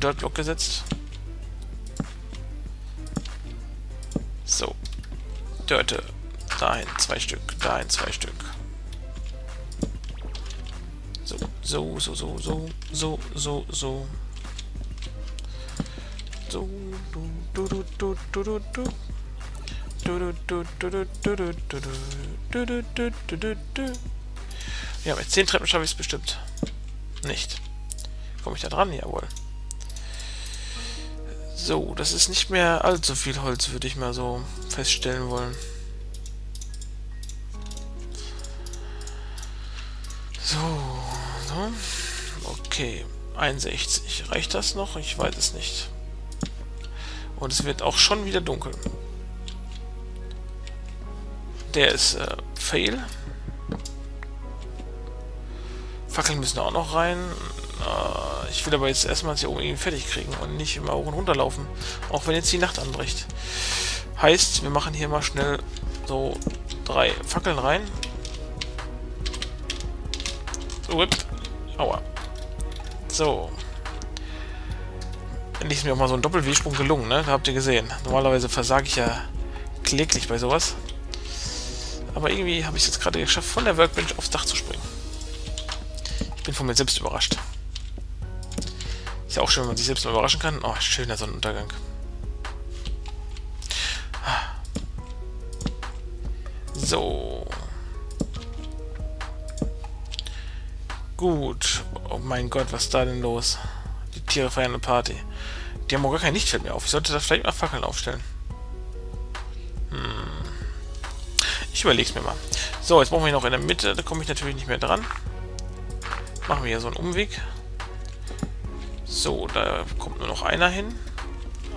einen Dirt Block gesetzt. So. Dörte. Dahin zwei Stück, dahin zwei Stück. So, so, so, so, so, so, so, so. So, du, du, du, du, du, du. Ja, mit 10 Treppen schaffe ich es bestimmt. Nicht. Komme ich da dran? Jawohl. So, das ist nicht mehr allzu viel Holz, würde ich mal so feststellen wollen. So, so. Okay, 61. Reicht das noch? Ich weiß es nicht. Und es wird auch schon wieder dunkel. Der ist äh, Fail. Fackeln müssen auch noch rein. Äh, ich will aber jetzt erstmal hier oben fertig kriegen und nicht immer hoch und runter laufen. Auch wenn jetzt die Nacht anbricht. Heißt, wir machen hier mal schnell so drei Fackeln rein. Whip. Aua. So. Endlich ist mir auch mal so ein Doppel-W-Sprung gelungen, ne? Da habt ihr gesehen. Normalerweise versage ich ja kläglich bei sowas. Aber irgendwie habe ich es jetzt gerade geschafft, von der Workbench aufs Dach zu springen. Ich bin von mir selbst überrascht. Auch schön, wenn man sich selbst mal überraschen kann. Oh, schöner Sonnenuntergang. So. Gut. Oh mein Gott, was ist da denn los? Die Tiere feiern eine Party. Die haben auch gar kein Lichtfeld mehr auf. Ich sollte da vielleicht mal Fackeln aufstellen. Hm. Ich überlege es mir mal. So, jetzt brauchen wir noch in der Mitte. Da komme ich natürlich nicht mehr dran. Machen wir hier so einen Umweg. So, da kommt nur noch einer hin.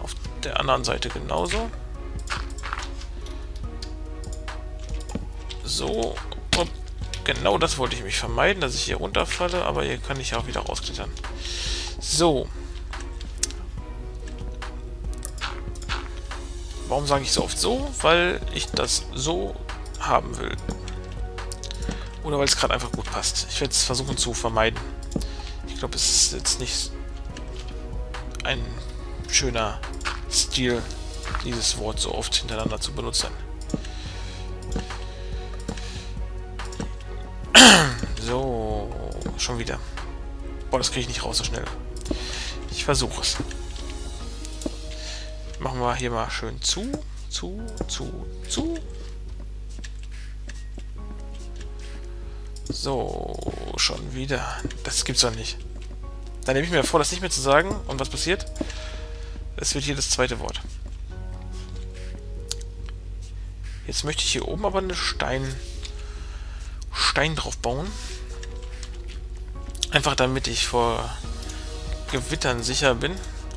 Auf der anderen Seite genauso. So. Und genau das wollte ich mich vermeiden, dass ich hier runterfalle, aber hier kann ich auch wieder rausklettern. So. Warum sage ich so oft so? Weil ich das so haben will. Oder weil es gerade einfach gut passt. Ich werde es versuchen zu vermeiden. Ich glaube, es ist jetzt nicht ein schöner Stil, dieses Wort so oft hintereinander zu benutzen. So, schon wieder. Boah, das kriege ich nicht raus so schnell. Ich versuche es. Machen wir hier mal schön zu, zu, zu, zu. So, schon wieder. Das gibt's doch nicht. Dann nehme ich mir vor, das nicht mehr zu sagen. Und was passiert? Es wird hier das zweite Wort. Jetzt möchte ich hier oben aber eine Stein... Stein drauf bauen. Einfach damit ich vor Gewittern sicher bin.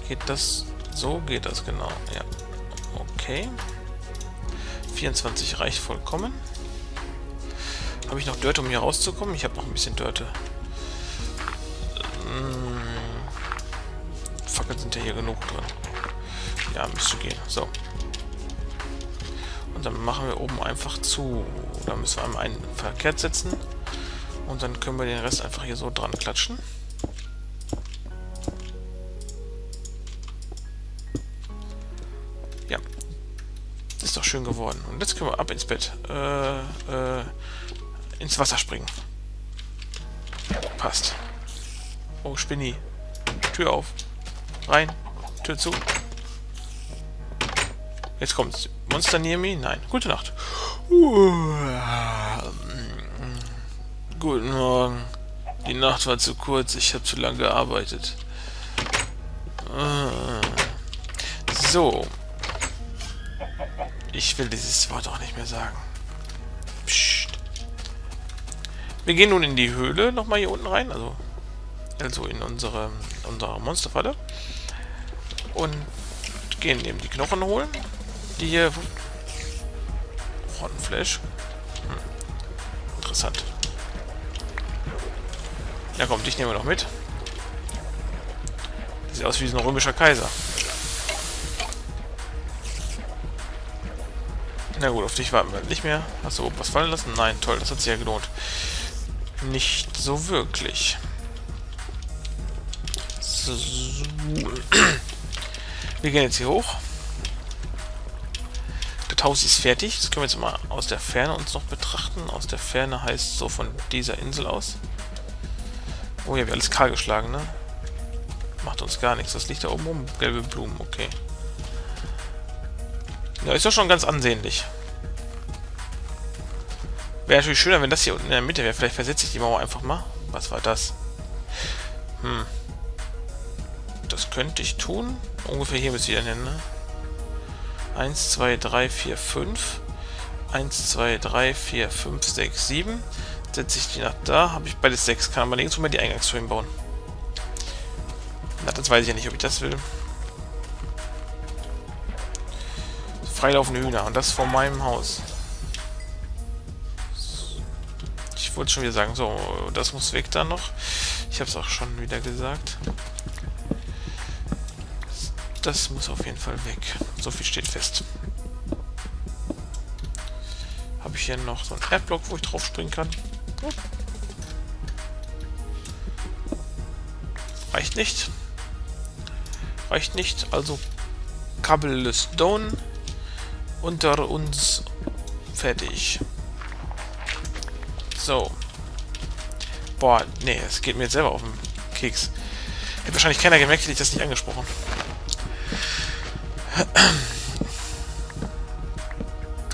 Geht das so? Geht das genau. Ja. Okay. 24 reicht vollkommen. Habe ich noch Dörte, um hier rauszukommen? Ich habe noch ein bisschen Dörte. Fackeln sind ja hier genug drin. Ja, müsste gehen. So. Und dann machen wir oben einfach zu. Da müssen wir einmal einen verkehrt setzen. Und dann können wir den Rest einfach hier so dran klatschen. Ja. Ist doch schön geworden. Und jetzt können wir ab ins Bett. Äh, äh, ins Wasser springen. Passt. Oh, Spinni. Tür auf. Rein. Tür zu. Jetzt kommt's. Monster near me? Nein. Gute Nacht. Guten Morgen. Die Nacht war zu kurz. Ich habe zu lange gearbeitet. So. Ich will dieses Wort auch nicht mehr sagen. Wir gehen nun in die Höhle nochmal hier unten rein, also, also in unsere, unsere Monsterfalle. Und gehen eben die Knochen holen. Die hier... Rottenfleisch. Hm. Interessant. Ja komm, dich nehmen wir noch mit. Sieht aus wie so ein römischer Kaiser. Na gut, auf dich warten wir nicht mehr. Hast du oben was fallen lassen? Nein, toll, das hat sich ja gelohnt. Nicht so wirklich. So. Wir gehen jetzt hier hoch. Das Haus ist fertig. Das können wir jetzt mal aus der Ferne uns noch betrachten. Aus der Ferne heißt so von dieser Insel aus. Oh, hier ich alles kahl geschlagen, ne? Macht uns gar nichts. Was liegt da oben rum? Gelbe Blumen, okay. Ja, ist doch schon ganz ansehnlich. Wäre natürlich schöner, wenn das hier unten in der Mitte wäre. Vielleicht versetze ich die Mauer einfach mal. Was war das? Hm. Das könnte ich tun. Ungefähr hier müsste ich dann hin, ne? 1, 2, 3, 4, 5. 1, 2, 3, 4, 5, 6, 7. Setze ich die nach da, habe ich beides 6. Kann aber nirgendwo mehr die Eingangstür bauen. Na, das weiß ich ja nicht, ob ich das will. Freilaufende Hühner. Und das vor meinem Haus. Ich wollte schon wieder sagen, so, das muss weg da noch. Ich habe es auch schon wieder gesagt. Das muss auf jeden Fall weg. So viel steht fest. Habe ich hier noch so einen Erdblock, wo ich drauf springen kann? Hm. Reicht nicht. Reicht nicht. Also Cobblestone unter uns fertig. So. Boah, nee, es geht mir jetzt selber auf den Keks. Hätte wahrscheinlich keiner gemerkt, hätte ich das nicht angesprochen.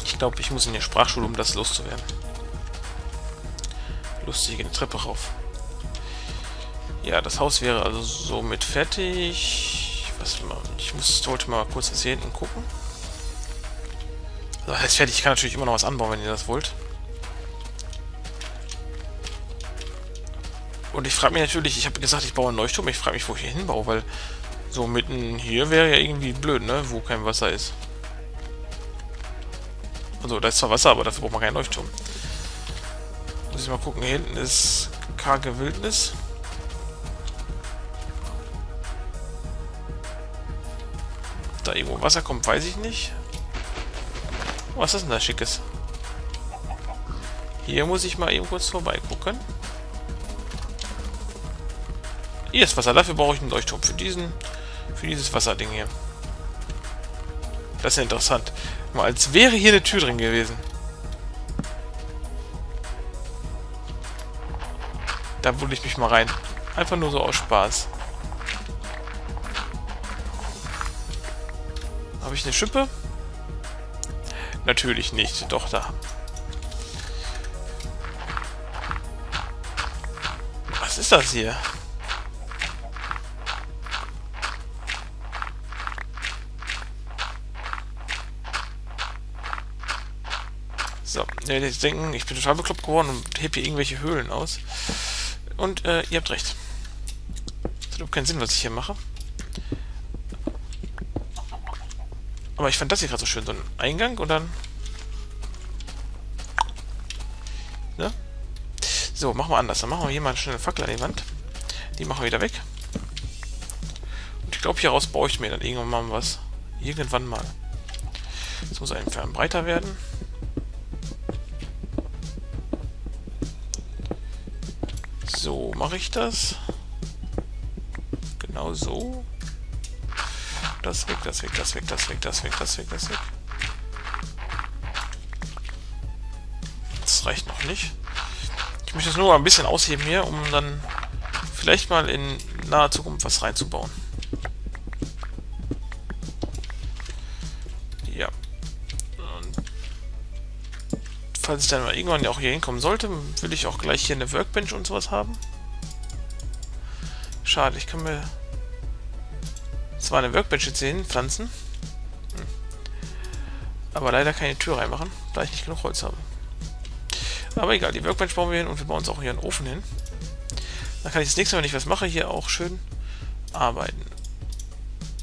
Ich glaube, ich muss in die Sprachschule, um das loszuwerden. Lustig, eine Treppe rauf. Ja, das Haus wäre also somit fertig. Was, ich muss, sollte mal kurz jetzt hier hinten gucken. Also, das fertig. Ich kann natürlich immer noch was anbauen, wenn ihr das wollt. Und ich frage mich natürlich, ich habe gesagt, ich baue einen Leuchtturm. Ich frage mich, wo ich hier hinbaue, weil so mitten hier wäre ja irgendwie blöd, ne? Wo kein Wasser ist. Also, da ist zwar Wasser, aber dafür braucht man keinen Leuchtturm. Muss ich mal gucken. Hier hinten ist karge Wildnis. Da irgendwo Wasser kommt, weiß ich nicht. Was ist denn da Schickes? Hier muss ich mal eben kurz vorbeigucken. Hier ist Wasser. Dafür brauche ich einen Leuchtturm. Für diesen, für dieses Wasserding hier. Das ist ja interessant. Mal als wäre hier eine Tür drin gewesen. Da buddel ich mich mal rein. Einfach nur so aus Spaß. Habe ich eine Schippe? Natürlich nicht. Doch, da. Was ist das hier? So, ihr werdet denken, ich bin total bekloppt geworden und heb hier irgendwelche Höhlen aus. Und äh, ihr habt recht. Das hat überhaupt keinen Sinn, was ich hier mache. Aber ich fand das hier gerade so schön, so ein Eingang und dann... Ne? So, machen wir anders. Dann machen wir hier mal eine schnelle Fackel an die Wand. Die machen wir wieder weg. Und ich glaube, hieraus baue ich mir dann irgendwann mal was. Irgendwann mal. Das muss einfach breiter werden. So mache ich das. Genau so. Das weg, das weg, das weg, das weg, das weg, das weg, das weg. Das reicht noch nicht. Ich möchte es nur ein bisschen ausheben hier, um dann vielleicht mal in naher Zukunft was reinzubauen. Falls ich dann mal irgendwann auch hier hinkommen sollte, will ich auch gleich hier eine Workbench und sowas haben. Schade, ich kann mir zwar eine Workbench jetzt hier hinpflanzen, hm. aber leider keine Tür reinmachen, da ich nicht genug Holz habe. Aber egal, die Workbench bauen wir hin und wir bauen uns auch hier einen Ofen hin. Dann kann ich das nächste Mal, wenn ich was mache, hier auch schön arbeiten.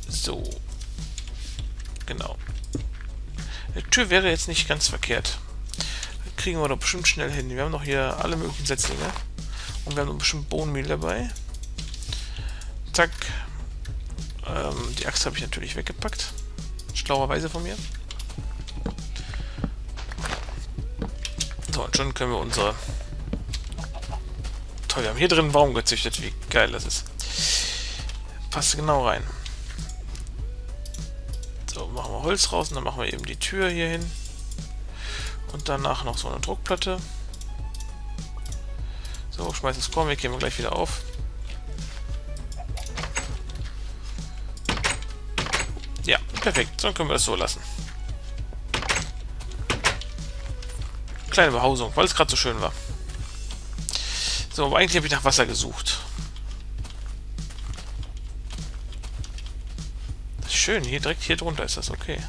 So. Genau. Die Tür wäre jetzt nicht ganz verkehrt. Kriegen wir doch bestimmt schnell hin. Wir haben noch hier alle möglichen Setzlinge. Und wir haben noch bestimmt Bohnenmehl dabei. Zack. Ähm, die Axt habe ich natürlich weggepackt. Schlauerweise von mir. So, und schon können wir unsere... Toll, wir haben hier drin einen Baum gezüchtet. Wie geil das ist. passt genau rein. So, machen wir Holz raus und dann machen wir eben die Tür hier hin. Und danach noch so eine Druckplatte. So, schmeißen das Korn weg, gehen wir gleich wieder auf. Ja, perfekt. Dann können wir das so lassen. Kleine Behausung, weil es gerade so schön war. So, aber eigentlich habe ich nach Wasser gesucht. Schön, hier direkt hier drunter ist das okay.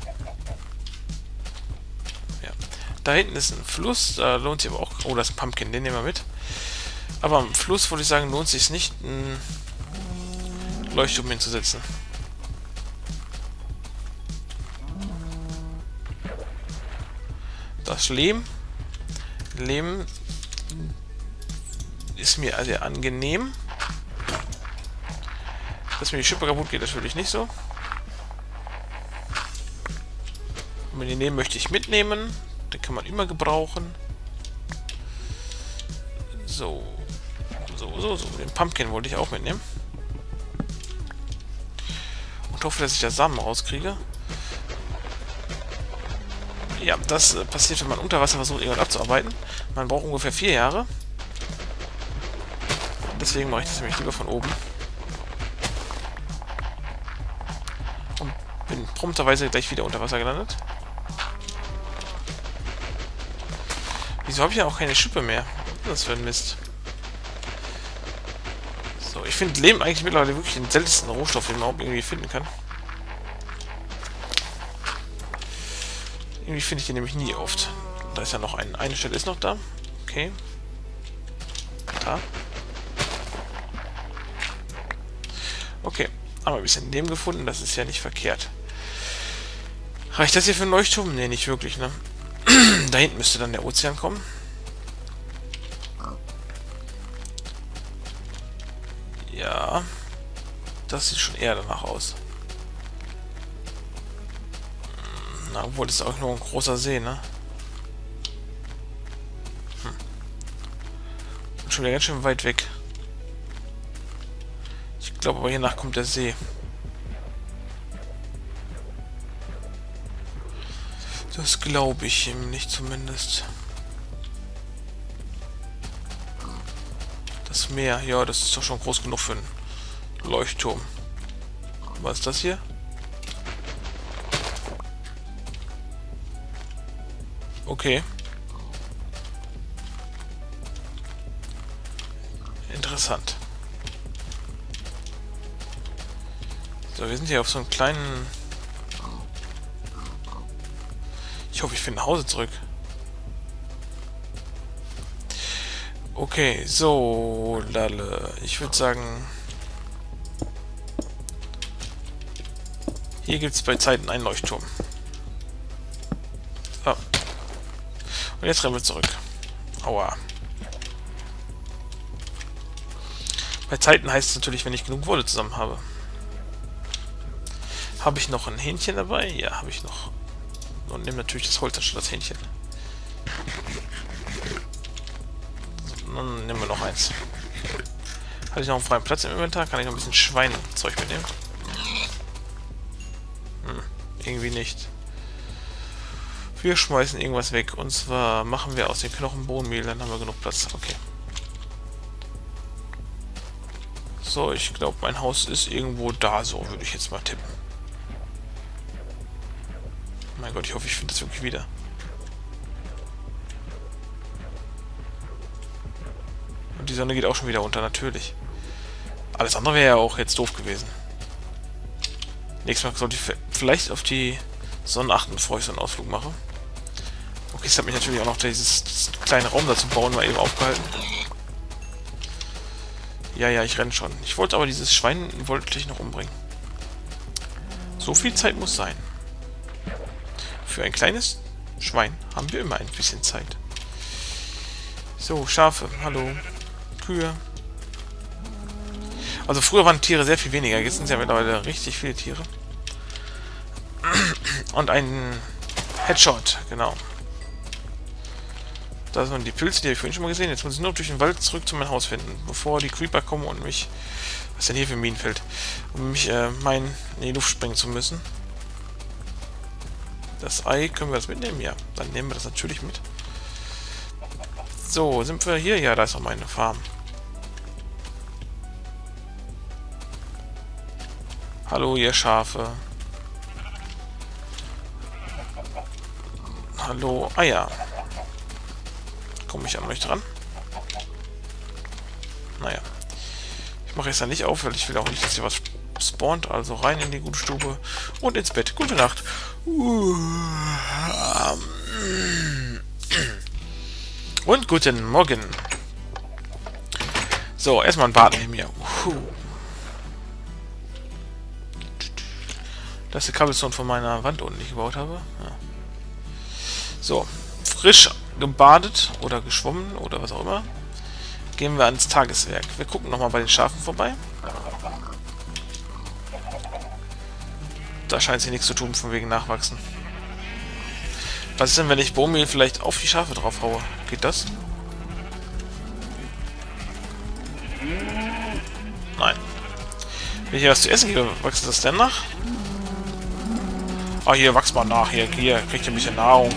Da hinten ist ein Fluss, da lohnt sich aber auch... Oh, das ist ein Pumpkin, den nehmen wir mit. Aber am Fluss, würde ich sagen, lohnt sich nicht, ein Leuchtturm hinzusetzen. Das Lehm. Lehm ist mir sehr angenehm. Dass mir die Schippe kaputt geht, das würde ich nicht so. Und die nehmen, möchte ich mitnehmen. Den kann man immer gebrauchen. So. So, so, so. Den Pumpkin wollte ich auch mitnehmen. Und hoffe, dass ich da Samen rauskriege. Ja, das äh, passiert, wenn man unter Wasser versucht, irgendwas abzuarbeiten. Man braucht ungefähr vier Jahre. Deswegen mache ich das nämlich lieber von oben. Und bin prompterweise gleich wieder unter Wasser gelandet. Wieso habe ich ja auch keine Schippe mehr? Das für ein Mist. So, ich finde Lehm eigentlich mittlerweile wirklich den seltensten Rohstoff, den man auch irgendwie finden kann. Irgendwie finde ich den nämlich nie oft. Da ist ja noch ein. Eine Stelle ist noch da. Okay. Da. Okay. Aber ein bisschen Leben gefunden. Das ist ja nicht verkehrt. Reicht das hier für einen Leuchtturm? Ne, nicht wirklich, ne? Da hinten müsste dann der Ozean kommen. Ja. Das sieht schon eher danach aus. Na, obwohl das ist auch nur ein großer See, ne? Hm. Schon wieder ganz schön weit weg. Ich glaube aber hiernach kommt der See. Das glaube ich ihm nicht zumindest. Das Meer, ja, das ist doch schon groß genug für einen Leuchtturm. Was ist das hier? Okay. Interessant. So, wir sind hier auf so einem kleinen... Ich hoffe, ich finde nach Hause zurück. Okay, so, Lalle. Ich würde sagen... Hier gibt es bei Zeiten einen Leuchtturm. Und jetzt rennen wir zurück. Aua. Bei Zeiten heißt es natürlich, wenn ich genug Wolle zusammen habe. Habe ich noch ein Hähnchen dabei? Ja, habe ich noch. Und nehme natürlich das Holz anstatt das Hähnchen. Dann nehmen wir noch eins. Hatte ich noch einen freien Platz im Inventar? Kann ich noch ein bisschen Schweinzeug mitnehmen? Hm, irgendwie nicht. Wir schmeißen irgendwas weg. Und zwar machen wir aus den Knochen Bohnenmehl, dann haben wir genug Platz. Okay. So, ich glaube, mein Haus ist irgendwo da, so würde ich jetzt mal tippen. Mein Gott, ich hoffe, ich finde das wirklich wieder. Und die Sonne geht auch schon wieder unter, natürlich. Alles andere wäre ja auch jetzt doof gewesen. Nächstes Mal sollte ich vielleicht auf die Sonne achten, bevor ich so einen Ausflug mache. Okay, es hat mich natürlich auch noch dieses kleine Raum dazu bauen mal eben aufgehalten. Ja, ja, ich renne schon. Ich wollte aber dieses Schwein wollte ich noch umbringen. So viel Zeit muss sein. Für ein kleines Schwein haben wir immer ein bisschen Zeit. So, Schafe, hallo. Kühe. Also früher waren Tiere sehr viel weniger. Jetzt sind es ja mittlerweile richtig viele Tiere. Und ein Headshot, genau. Da sind die Pilze, die habe ich vorhin schon mal gesehen. Jetzt muss ich nur durch den Wald zurück zu meinem Haus finden, bevor die Creeper kommen und mich... Was ist denn hier für ein Minenfeld? Um mich, äh, mein, in die Luft sprengen zu müssen. Das Ei, können wir das mitnehmen? Ja, dann nehmen wir das natürlich mit. So, sind wir hier? Ja, da ist auch meine Farm. Hallo, ihr Schafe. Hallo, Eier. Komme ich an euch dran? Naja. Ich mache jetzt ja nicht auf, weil ich will auch nicht, dass hier was spawnt. Also rein in die gute Stube und ins Bett. Gute Nacht. Und guten Morgen. So, erstmal ein Bad nehmen hier. Das ist die Kabelstone von meiner Wand unten, die ich gebaut habe. Ja. So, frisch gebadet oder geschwommen oder was auch immer. Gehen wir ans Tageswerk. Wir gucken nochmal bei den Schafen vorbei. Da scheint sich nichts zu tun, von wegen Nachwachsen. Was ist denn, wenn ich Bohmehl vielleicht auf die Schafe drauf haue? Geht das? Nein. Wenn ich hier was zu essen gebe, wächst das denn nach? Ah, hier, wachs mal nach. Hier, hier, kriegt ihr ein bisschen Nahrung.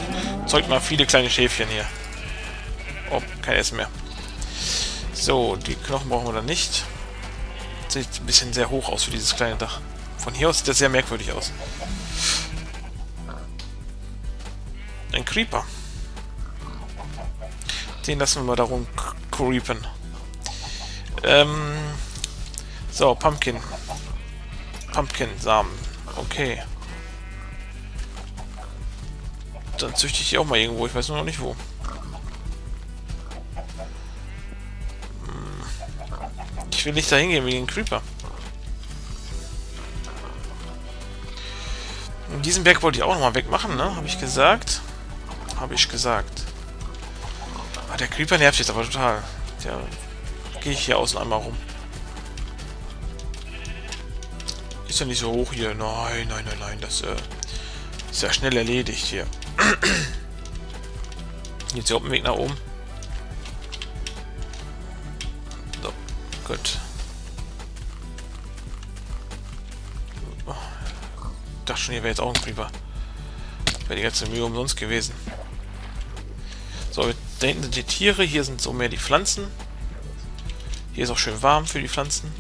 Zeugt mal viele kleine Schäfchen hier. Oh, kein Essen mehr. So, die Knochen brauchen wir dann nicht. Sieht ein bisschen sehr hoch aus für dieses kleine Dach. Von hier aus sieht das sehr merkwürdig aus. Ein Creeper. Den lassen wir mal darum creepen. Ähm, so, Pumpkin. Pumpkin-Samen. Okay. Dann züchte ich die auch mal irgendwo. Ich weiß nur noch nicht wo. Hm. Ich will nicht dahin gehen wegen Creeper. Diesen Berg wollte ich auch nochmal wegmachen, ne? Habe ich gesagt. Habe ich gesagt. Ah, der Creeper nervt jetzt aber total. Der gehe ich hier außen einmal rum. Ist ja nicht so hoch hier. Nein, nein, nein, nein. Das äh, ist ja schnell erledigt hier. Jetzt hier auf dem Weg nach oben. So, gut. Dachte schon, hier wäre jetzt auch ein Creeper. Wäre die ganze Mühe umsonst gewesen. So, da hinten sind die Tiere, hier sind so mehr die Pflanzen. Hier ist auch schön warm für die Pflanzen.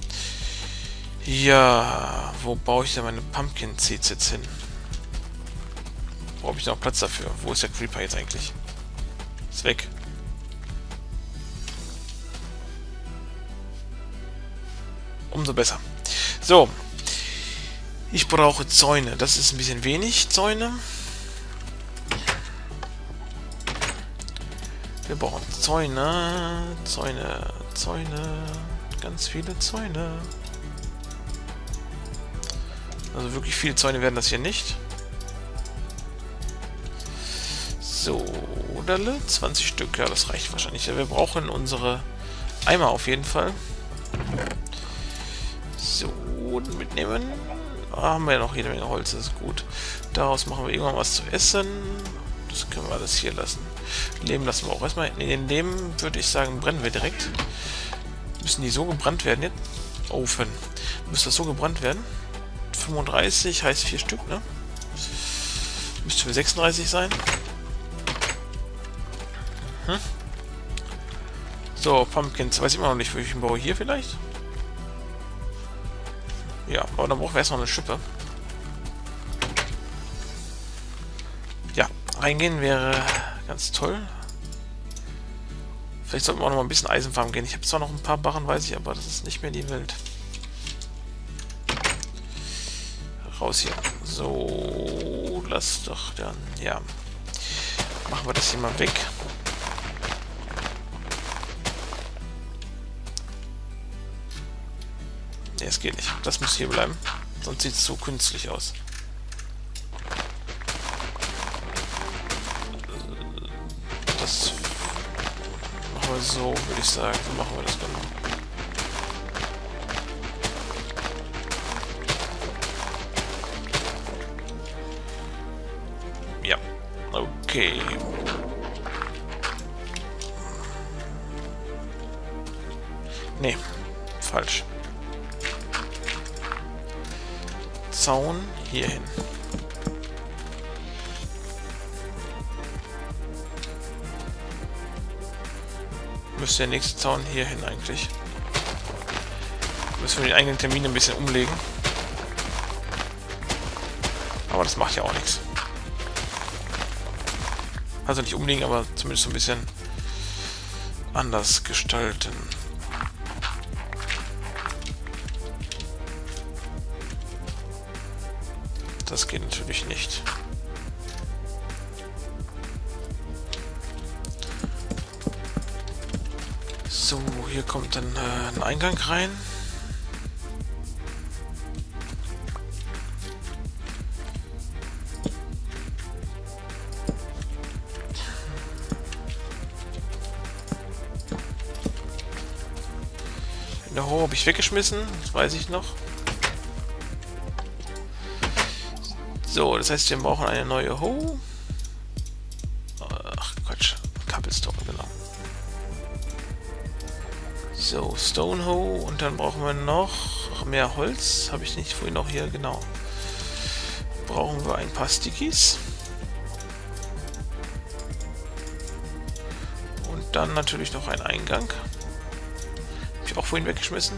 Ja, wo baue ich denn meine Pumpkin Seeds jetzt hin? Wo habe ich noch Platz dafür? Wo ist der Creeper jetzt eigentlich? Ist weg. Umso besser. So. Ich brauche Zäune. Das ist ein bisschen wenig Zäune. Wir brauchen Zäune, Zäune, Zäune, ganz viele Zäune. Also wirklich viele Zäune werden das hier nicht. So, 20 Stück, ja, das reicht wahrscheinlich. wir brauchen unsere Eimer auf jeden Fall. So, mitnehmen. Ah, haben wir ja noch jede Menge Holz, das ist gut. Daraus machen wir irgendwann was zu essen. Das können wir alles hier lassen. Leben lassen wir auch erstmal. In den Leben würde ich sagen, brennen wir direkt. Müssen die so gebrannt werden jetzt? Ofen. Müsste das so gebrannt werden? 35 heißt 4 Stück, ne? Müsste für 36 sein. Hm? So, Pumpkins. Weiß ich immer noch nicht, wo ich ihn baue. Hier vielleicht? Ja, aber dann brauchen wir erst noch eine Schippe. Ja, reingehen wäre ganz toll. Vielleicht sollten wir auch noch mal ein bisschen Eisenfarm gehen. Ich habe zwar noch ein paar Barren, weiß ich, aber das ist nicht mehr die Welt. Raus hier. So, lass doch dann, ja. Machen wir das hier mal weg. Ne, es geht nicht. Das muss hier bleiben. Sonst sieht es so künstlich aus. Das machen wir so, würde ich sagen. So machen wir das genau. Ja. Okay. Nee. Falsch. Zaun hier hin. Müsste der nächste Zaun hier hin eigentlich. Müssen wir den eigenen Termin ein bisschen umlegen. Aber das macht ja auch nichts. Also nicht umlegen, aber zumindest so ein bisschen anders gestalten. Das geht natürlich nicht. So, hier kommt dann äh, ein Eingang rein. Der Ho habe ich weggeschmissen, das weiß ich noch. So, das heißt, wir brauchen eine neue Ho. Ach Quatsch, Cobblestone, genau. So, Stone Ho und dann brauchen wir noch mehr Holz. Habe ich nicht vorhin noch hier, genau. Brauchen wir ein paar Stickies. Und dann natürlich noch ein Eingang. Habe ich auch vorhin weggeschmissen.